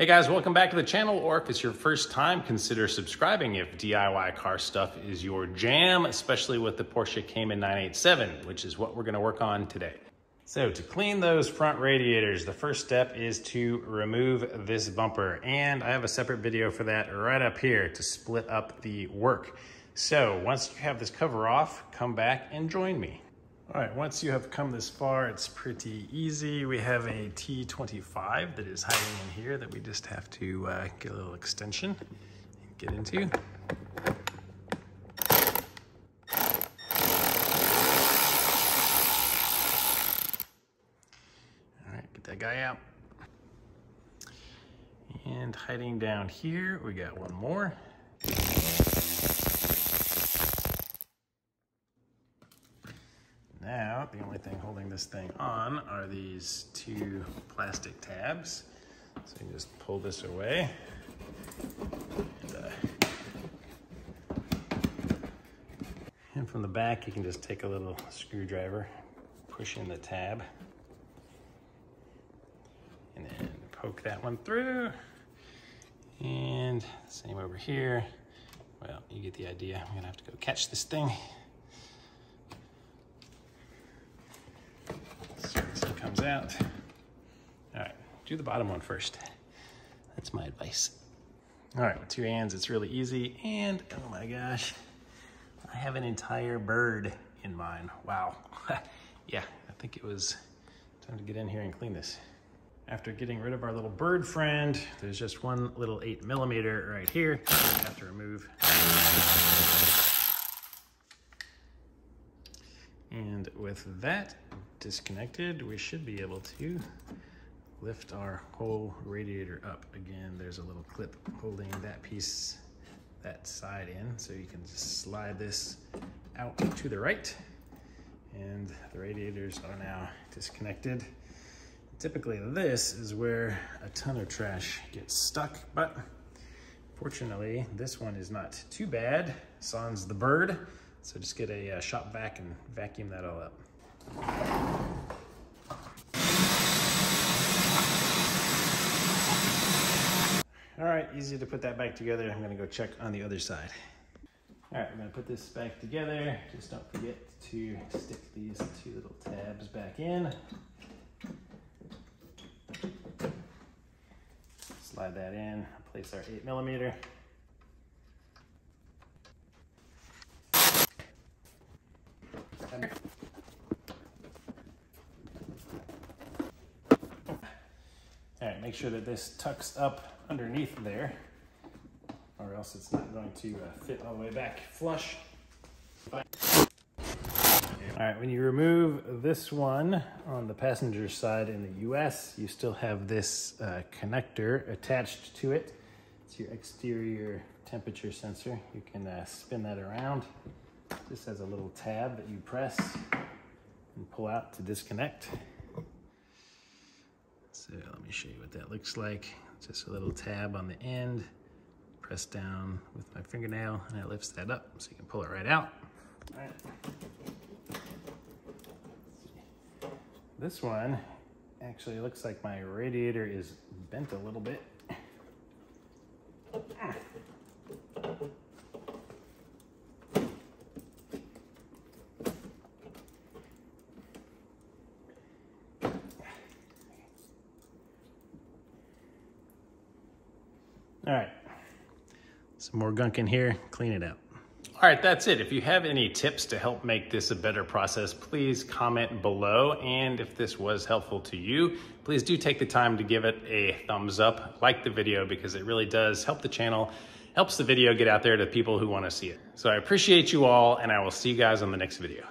Hey guys, welcome back to the channel, or if it's your first time, consider subscribing if DIY car stuff is your jam, especially with the Porsche Cayman 987, which is what we're gonna work on today. So to clean those front radiators, the first step is to remove this bumper. And I have a separate video for that right up here to split up the work. So once you have this cover off, come back and join me. All right, once you have come this far, it's pretty easy. We have a T25 that is hiding in here that we just have to uh, get a little extension and get into. All right, get that guy out. And hiding down here, we got one more. The only thing holding this thing on are these two plastic tabs. So you just pull this away. And, uh, and from the back, you can just take a little screwdriver, push in the tab, and then poke that one through. And same over here. Well, you get the idea. I'm gonna have to go catch this thing. Comes out. All right, do the bottom one first. That's my advice. All right, with two hands, it's really easy. And oh my gosh, I have an entire bird in mine. Wow. yeah, I think it was time to get in here and clean this. After getting rid of our little bird friend, there's just one little eight millimeter right here. Have to remove. And with that disconnected, we should be able to lift our whole radiator up. Again, there's a little clip holding that piece, that side in, so you can just slide this out to the right. And the radiators are now disconnected. Typically this is where a ton of trash gets stuck, but fortunately this one is not too bad. Sans the bird, so just get a uh, shop vac and vacuum that all up. All right, easy to put that back together. I'm gonna go check on the other side. All right, I'm gonna put this back together. Just don't forget to stick these two little tabs back in. Slide that in, place our eight millimeter. All right, make sure that this tucks up underneath there or else it's not going to uh, fit all the way back flush. All right, when you remove this one on the passenger side in the US, you still have this uh, connector attached to it. It's your exterior temperature sensor. You can uh, spin that around. This has a little tab that you press and pull out to disconnect. So let me show you what that looks like. Just a little tab on the end. Press down with my fingernail and it lifts that up so you can pull it right out. This one actually looks like my radiator is bent a little bit. Ah. All right, some more gunk in here, clean it out. All right, that's it. If you have any tips to help make this a better process, please comment below. And if this was helpful to you, please do take the time to give it a thumbs up, like the video, because it really does help the channel, helps the video get out there to people who wanna see it. So I appreciate you all, and I will see you guys on the next video.